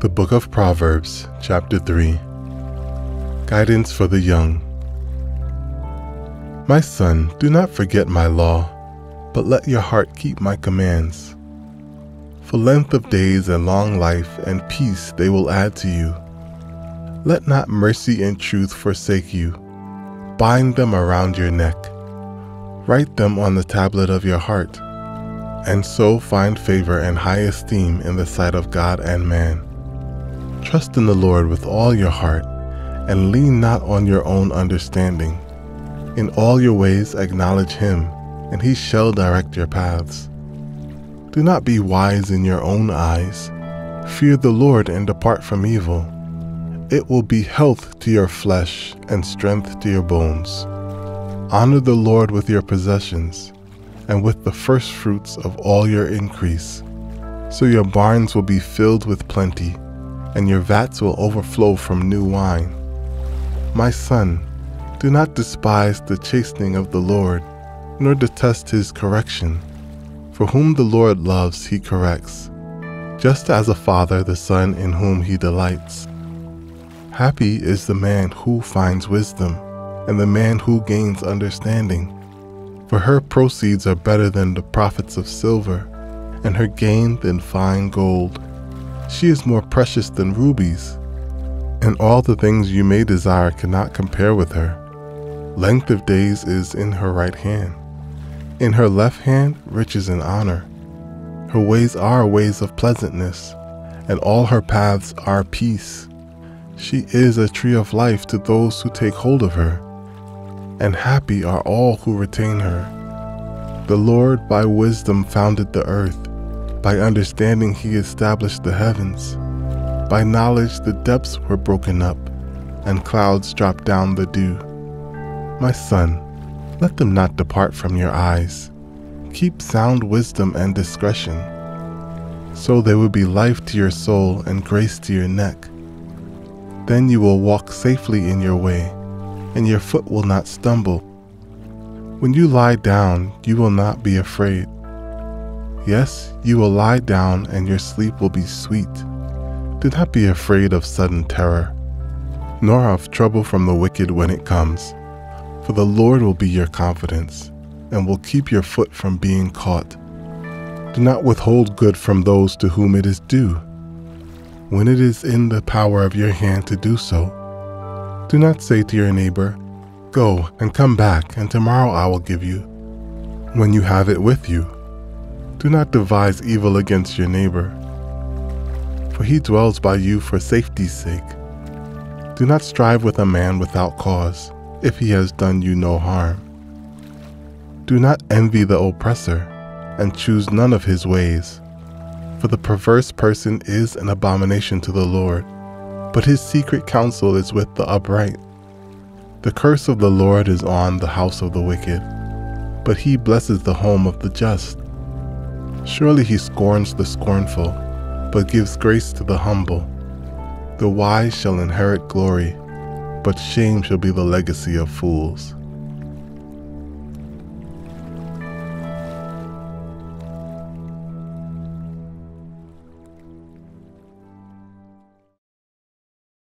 The Book of Proverbs, Chapter 3 Guidance for the Young. My son, do not forget my law, but let your heart keep my commands. For length of days and long life and peace they will add to you. Let not mercy and truth forsake you. Bind them around your neck. Write them on the tablet of your heart, and so find favor and high esteem in the sight of God and man. Trust in the Lord with all your heart, and lean not on your own understanding. In all your ways acknowledge him, and he shall direct your paths. Do not be wise in your own eyes. Fear the Lord and depart from evil. It will be health to your flesh and strength to your bones. Honor the Lord with your possessions and with the firstfruits of all your increase. So your barns will be filled with plenty and your vats will overflow from new wine. My son, do not despise the chastening of the Lord, nor detest his correction. For whom the Lord loves, he corrects, just as a father the son in whom he delights. Happy is the man who finds wisdom, and the man who gains understanding. For her proceeds are better than the profits of silver, and her gain than fine gold. She is more precious than rubies, and all the things you may desire cannot compare with her. Length of days is in her right hand. In her left hand, riches and honor. Her ways are ways of pleasantness, and all her paths are peace. She is a tree of life to those who take hold of her, and happy are all who retain her. The Lord by wisdom founded the earth by understanding, he established the heavens. By knowledge, the depths were broken up, and clouds dropped down the dew. My son, let them not depart from your eyes. Keep sound wisdom and discretion, so there will be life to your soul and grace to your neck. Then you will walk safely in your way, and your foot will not stumble. When you lie down, you will not be afraid. Yes, you will lie down and your sleep will be sweet. Do not be afraid of sudden terror, nor of trouble from the wicked when it comes. For the Lord will be your confidence, and will keep your foot from being caught. Do not withhold good from those to whom it is due, when it is in the power of your hand to do so. Do not say to your neighbor, Go and come back, and tomorrow I will give you, when you have it with you. Do not devise evil against your neighbor, for he dwells by you for safety's sake. Do not strive with a man without cause, if he has done you no harm. Do not envy the oppressor, and choose none of his ways. For the perverse person is an abomination to the Lord, but his secret counsel is with the upright. The curse of the Lord is on the house of the wicked, but he blesses the home of the just. Surely he scorns the scornful, but gives grace to the humble. The wise shall inherit glory, but shame shall be the legacy of fools.